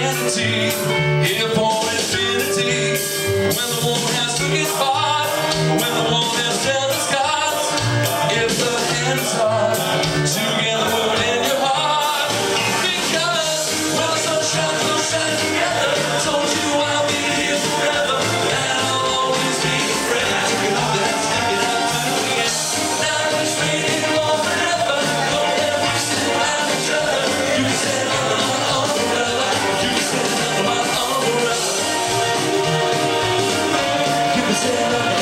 empty, here for infinity, when the war has took its until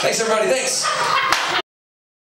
Thanks, everybody. Thanks.